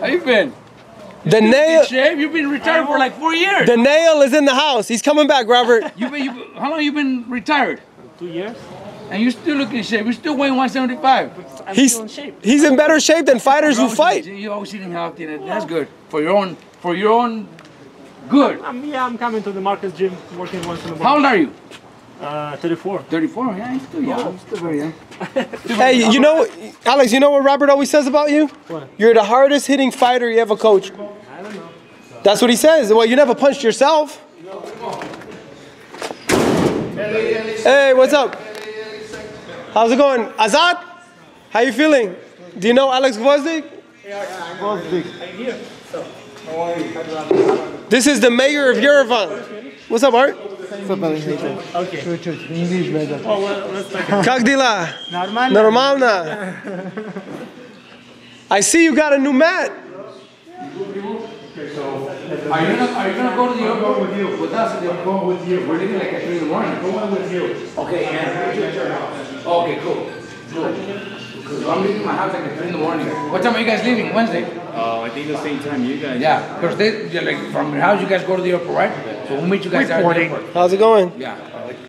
How you been? The nail, Shave? You've been retired for like four years. the nail is in the house. He's coming back, Robert. You been, you, how long you been retired? Two years. And you still looking in shape. You still weighing 175. I'm He's still in shape. he's in better shape than fighters who You're always fight. eating- You're always eating healthy, and that's good for your own for your own good. Um, yeah, I'm coming to the Marcus gym, working once in a How old are you? Uh, 34. 34. Yeah, you're still young. You're still very young. Hey, you know, Alex, you know what Robert always says about you? What? You're the hardest hitting fighter you ever coached. I don't know. That's what he says. Well, you never punched yourself. Hey, what's up? How's it going? Azad? How you feeling? Do you know Alex Gvozdyk? This is the mayor of Yerevan. What's up, Art? Okay. English better. Oh, well, let's talk. Как дела? Нормально? Нормально. I see you got a new mat. Are you gonna Are you gonna go to the airport with you with us? We're going with you. We're leaving like at three in the morning. Going with you. Okay, yeah. Okay, cool. Cool. Because I'm leaving my house like at three in the morning. What time are you guys leaving? Wednesday. Oh, I think the same time you guys. Yeah, because they yeah, like from your house you guys go to the airport, right? So we'll meet you guys at the airport. How's it going? Yeah.